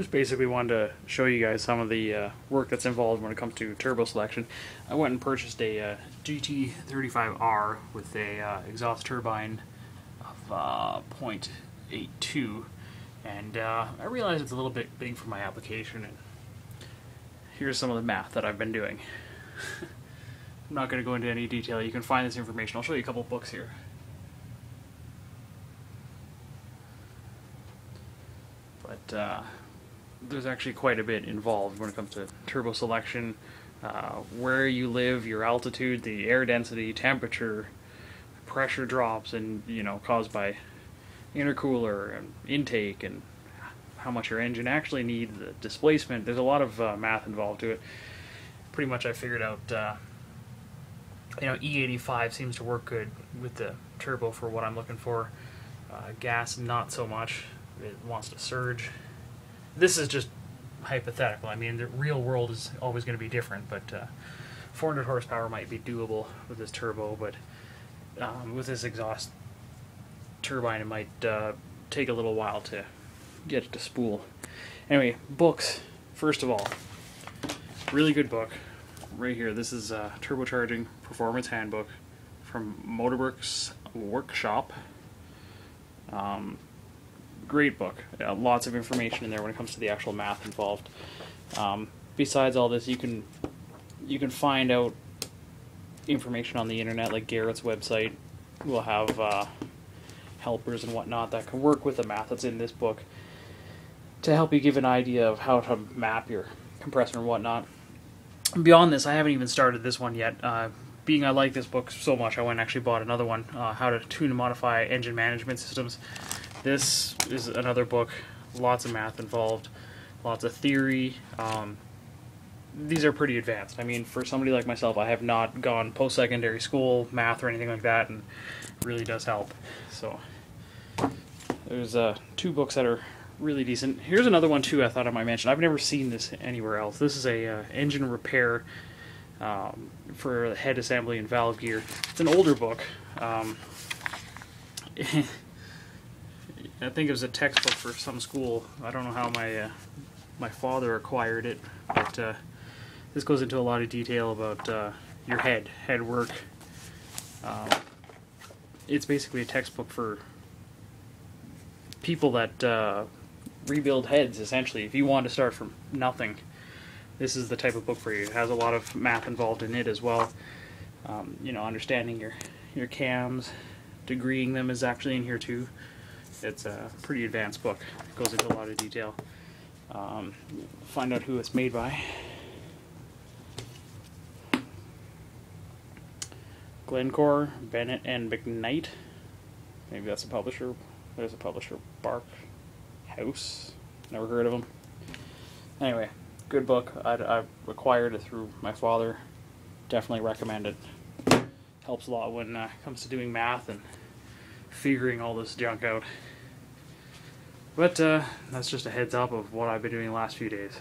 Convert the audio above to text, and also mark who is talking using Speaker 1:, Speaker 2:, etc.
Speaker 1: just basically wanted to show you guys some of the uh, work that's involved when it comes to turbo selection. I went and purchased a uh, GT35R with a uh, exhaust turbine of uh, 0.82 and uh, I realized it's a little bit big for my application and here's some of the math that I've been doing. I'm not going to go into any detail. You can find this information. I'll show you a couple books here. But uh, there's actually quite a bit involved when it comes to turbo selection, uh, where you live, your altitude, the air density, temperature, pressure drops, and you know caused by intercooler and intake and how much your engine actually needs, the displacement. There's a lot of uh, math involved to it. Pretty much, I figured out. Uh, you know, E85 seems to work good with the turbo for what I'm looking for. Uh, gas, not so much. It wants to surge. This is just hypothetical. I mean, the real world is always going to be different, but uh, 400 horsepower might be doable with this turbo, but um, with this exhaust turbine, it might uh, take a little while to get it to spool. Anyway, books. First of all, really good book. Right here, this is a Turbocharging Performance Handbook from Motorbooks Workshop. Um, great book. Yeah, lots of information in there when it comes to the actual math involved. Um, besides all this, you can you can find out information on the internet, like Garrett's website will have uh, helpers and whatnot that can work with the math that's in this book to help you give an idea of how to map your compressor and whatnot. Beyond this, I haven't even started this one yet. Uh, being I like this book so much, I went and actually bought another one, uh, How to Tune and Modify Engine Management Systems. This is another book, lots of math involved, lots of theory. Um, these are pretty advanced. I mean, for somebody like myself, I have not gone post-secondary school, math, or anything like that, and really does help. So, there's uh, two books that are really decent. Here's another one too. I thought I might mention. I've never seen this anywhere else. This is a uh, engine repair um, for head assembly and valve gear. It's an older book. Um, I think it was a textbook for some school. I don't know how my uh, my father acquired it, but uh, this goes into a lot of detail about uh, your head, head work. Um, it's basically a textbook for people that uh, rebuild heads essentially. If you want to start from nothing, this is the type of book for you. It has a lot of math involved in it as well. Um, you know, understanding your your cams, degreeing them is actually in here too. It's a pretty advanced book. It goes into a lot of detail. Um, find out who it's made by. Glencoe, Bennett, and McKnight. Maybe that's a publisher. There's a publisher, Bark House. Never heard of them. Anyway, good book. I, I acquired it through my father. Definitely recommend it. Helps a lot when uh, it comes to doing math and figuring all this junk out. But uh, that's just a heads up of what I've been doing the last few days.